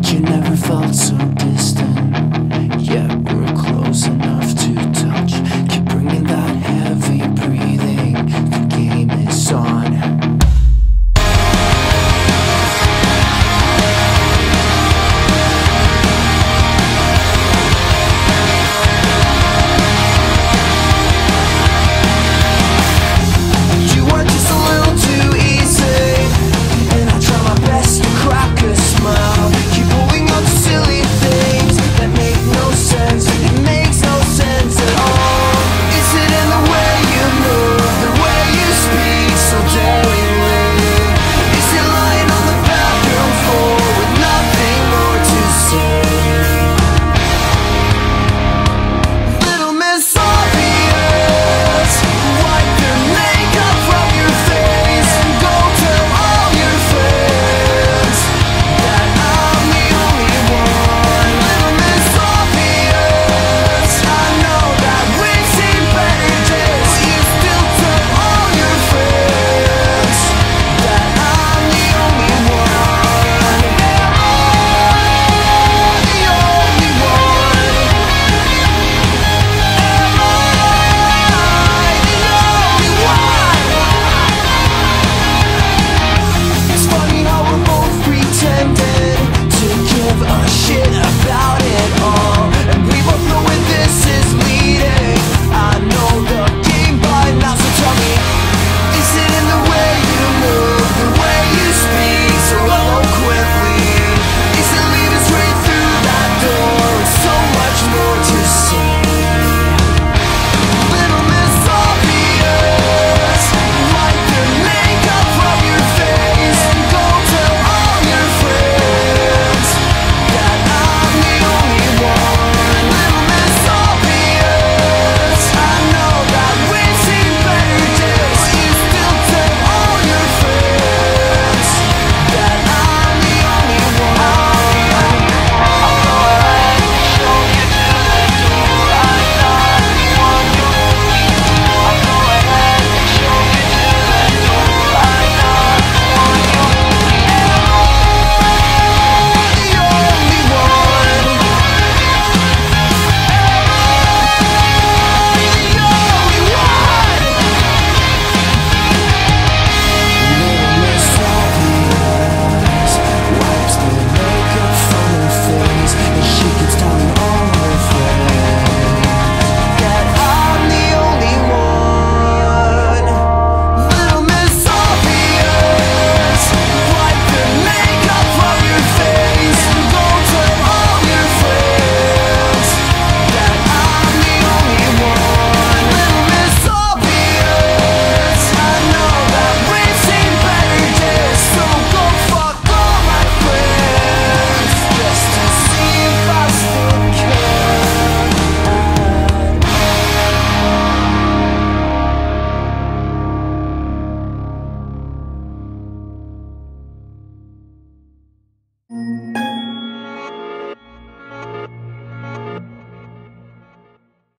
that you never felt so distant.